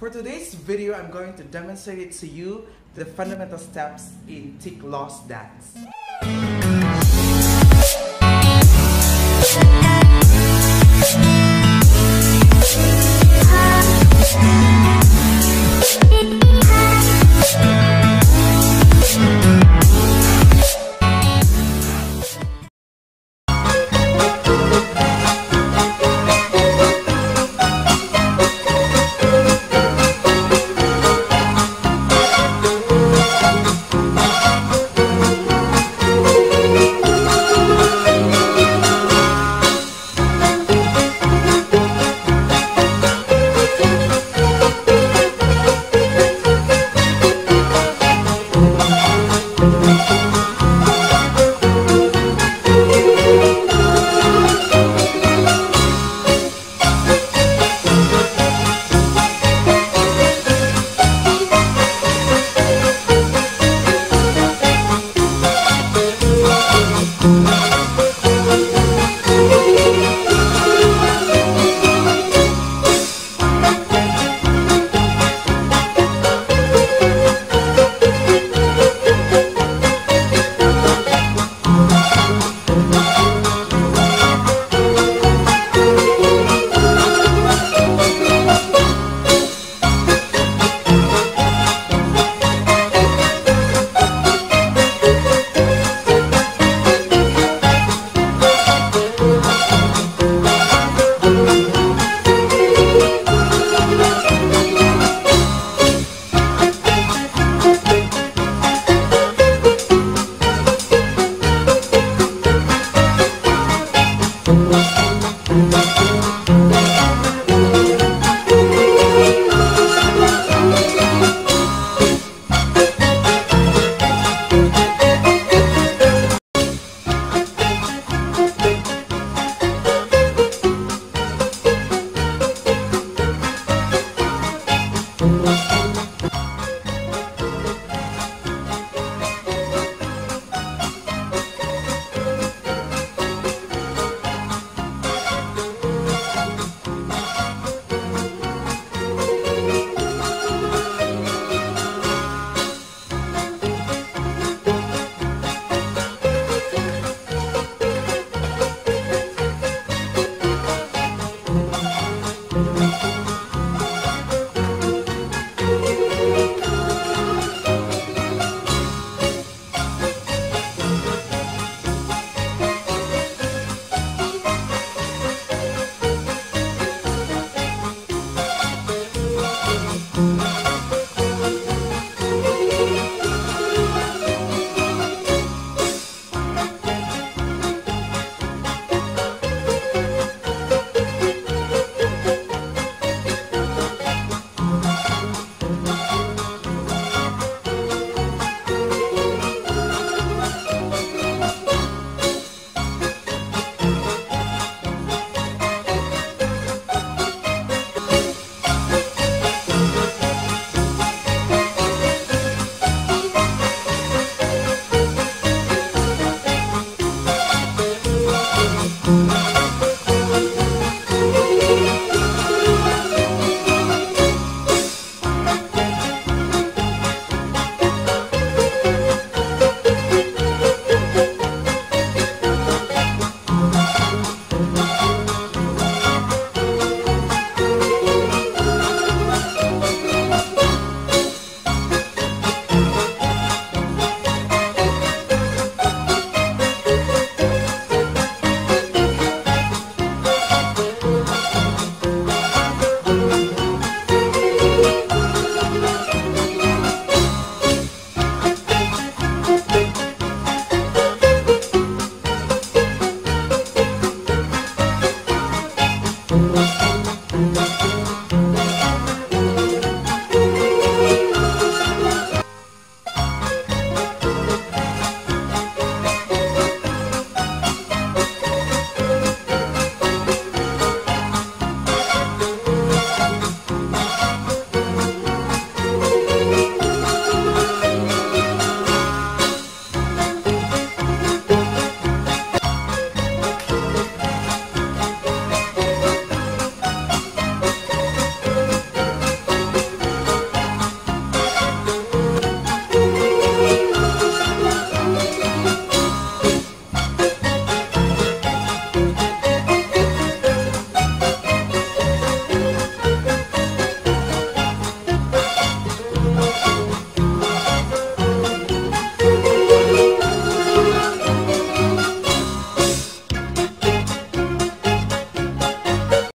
For today's video, I'm going to demonstrate to you the fundamental steps in Tick Loss Dance.